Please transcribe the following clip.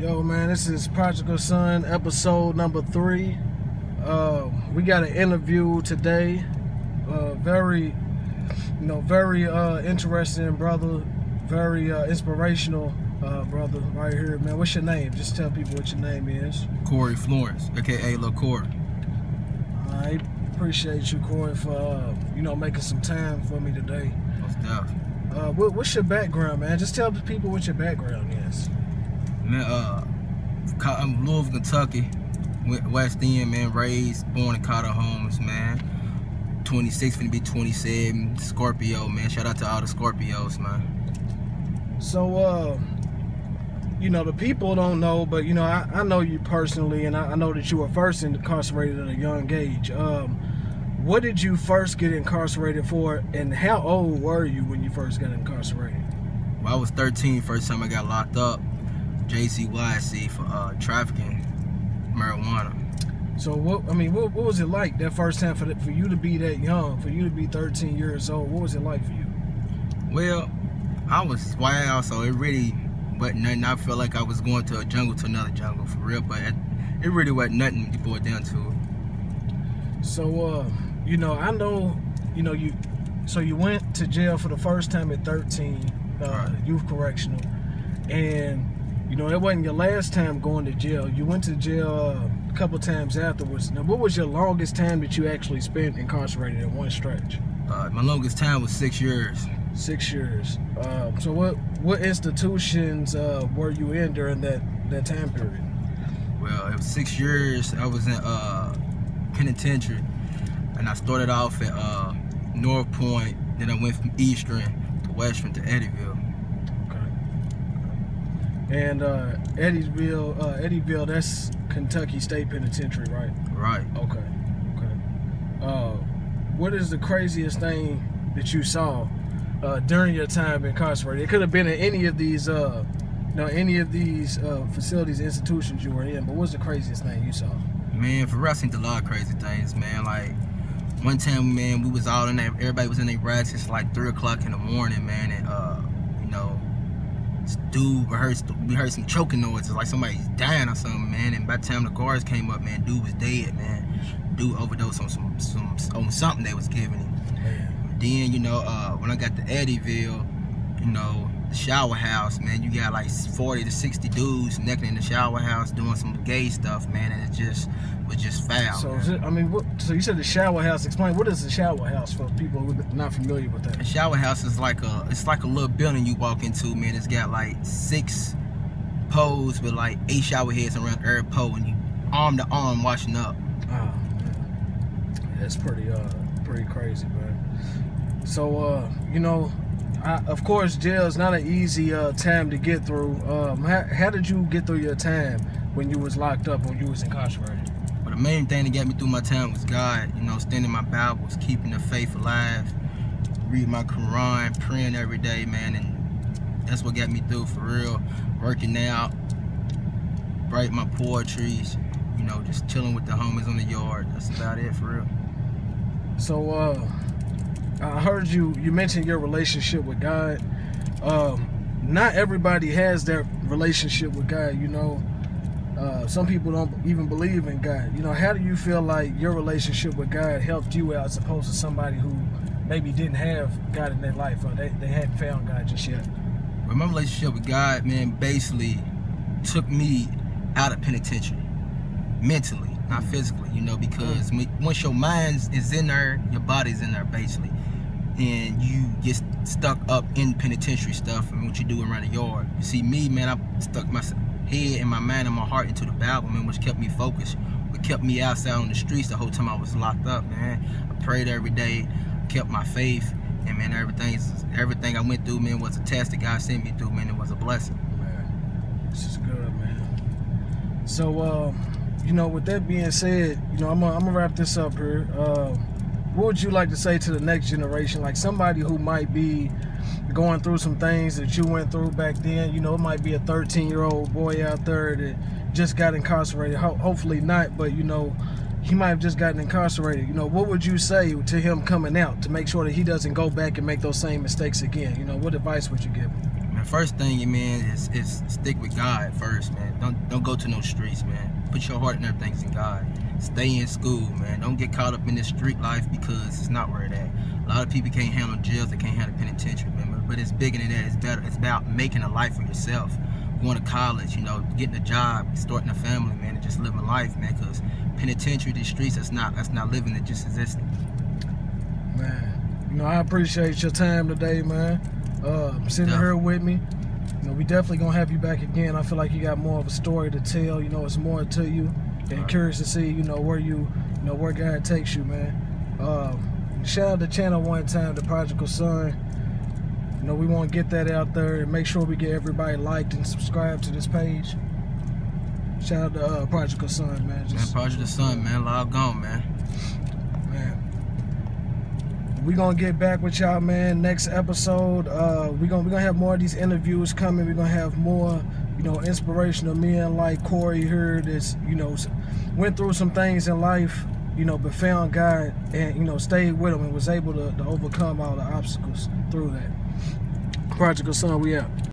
Yo, man, this is Prodigal Son, episode number three. Uh, we got an interview today. Uh, very, you know, very uh, interesting brother. Very uh, inspirational uh, brother right here, man. What's your name? Just tell people what your name is. Corey Florence, aka Corey. I appreciate you, Corey, for uh, you know making some time for me today. Most definitely. Uh, what, what's your background, man? Just tell people what your background is. Man, uh, I'm Louisville, Kentucky, West- End, man. Raised, born in Cotter Homes, man. 26, finna be 27. Scorpio, man. Shout out to all the Scorpios, man. So, uh, you know, the people don't know, but you know, I, I know you personally, and I, I know that you were first incarcerated at a young age. Um, what did you first get incarcerated for, and how old were you when you first got incarcerated? Well, I was 13 first time I got locked up. JCYC for uh, trafficking marijuana. So, what I mean, what, what was it like that first time for the, for you to be that young, for you to be 13 years old? What was it like for you? Well, I was wild, so it really wasn't nothing. I felt like I was going to a jungle to another jungle for real, but it, it really wasn't nothing to boil down to. So, uh, you know, I know, you know, you, so you went to jail for the first time at 13, uh, Right. youth correctional, and you know that wasn't your last time going to jail. You went to jail uh, a couple times afterwards. Now, what was your longest time that you actually spent incarcerated in one stretch? Uh, my longest time was six years. Six years. Uh, so, what what institutions uh, were you in during that that time period? Well, it was six years. I was in uh, penitentiary, and I started off at uh, North Point. Then I went from Eastern to Western to Eddyville. And uh, Eddyville, uh, Eddyville, that's Kentucky State Penitentiary, right? Right. Okay. Okay. Uh, what is the craziest thing that you saw uh, during your time incarcerated? It could have been in any of these, uh, you know, any of these uh, facilities, institutions you were in. But what's the craziest thing you saw? Man, for real, I seen a lot of crazy things, man. Like one time, man, we was all in there. Everybody was in their rats. It's like three o'clock in the morning, man, and uh, this dude we heard we heard some choking noises, like somebody's dying or something, man. And by the time the guards came up, man, dude was dead, man. Dude overdosed on some some on something they was giving him. Then, you know, uh, when I got to Eddyville, you know, the shower house, man, you got like 40 to 60 dudes naked in the shower house doing some gay stuff, man, and it just was just foul. So, man. is it, I mean, what, so you said the shower house. Explain what is the shower house for people who are not familiar with The that. shower house is like a it's like a little building you walk into, man. It's got like six poles with like eight shower heads around every pole and you arm to arm washing up. Oh, that's pretty, uh, pretty crazy, man. So, uh, you know, I, of course, jail is not an easy uh, time to get through. Um, how, how did you get through your time when you was locked up, when you was incarcerated? But the main thing that got me through my time was God, you know, standing my Bibles, keeping the faith alive, reading my Quran, praying every day, man, and that's what got me through for real. Working out, writing my poetries, you know, just chilling with the homies on the yard. That's about it for real. So, uh, I heard you you mentioned your relationship with God. Um, not everybody has that relationship with God. You know, uh, some people don't even believe in God. You know, how do you feel like your relationship with God helped you out, as opposed to somebody who maybe didn't have God in their life or they, they hadn't found God just yet? But my relationship with God, man, basically took me out of penitentiary mentally, not physically, you know, because when, once your mind is in there, your body's in there basically. And you get stuck up in penitentiary stuff and what you do around the yard. You see, me, man, I stuck my head and my mind and my heart into the Bible, man, which kept me focused. What kept me outside on the streets the whole time I was locked up, man. I prayed every day, kept my faith, and man, everything's everything I went through, man, was a test that God sent me through, man. It was a blessing. Man, this is good, man. So, uh, you know, with that being said, you know, I'm gonna, wrap this up here. Uh, what would you like to say to the next generation, like somebody who might be going through some things that you went through back then? You know, it might be a 13 year old boy out there that just got incarcerated. Ho- hopefully not, but you know, he might have just gotten incarcerated. You know, what would you say to him coming out to make sure that he doesn't go back and make those same mistakes again? You know, what advice would you give him? Man, first thing, you man, is, is stick with God first, man. Don't don't go to no streets, man. Put your heart and everything's in God. Stay in school, man. Don't get caught up in this street life because it's not where it at. A lot of people can't handle jails, they can't handle penitentiary, man. But it's bigger than that. It's better. It's about making a life for yourself. Going to college, you know, getting a job, starting a family, man, and just living a life, man. Because penitentiary, these streets, that's not that's not living. It just existing. Man, you know, I appreciate your time today, man. Uh, sitting Yeah. here with me. You know, we definitely gonna have you back again. I feel like you got more of a story to tell. You know, it's more to you. And Right. curious to see, you know, where you, you know, where God takes you, man. Um, shout out to channel one time, the Prodigal Son. You know, we want to get that out there and make sure we get everybody liked and subscribed to this page. Shout out to uh, Prodigal Son, man. Man, Just, Prodigal Son, man, log on, man. man. We gonna get back with y'all, man. Next episode, uh, we gonna we gonna have more of these interviews coming. We're gonna have more, you know, inspirational men like Corey here that's you know went through some things in life, you know, but found God and you know stayed with him and was able to, to overcome all the obstacles through that. Prodigal Son, we out.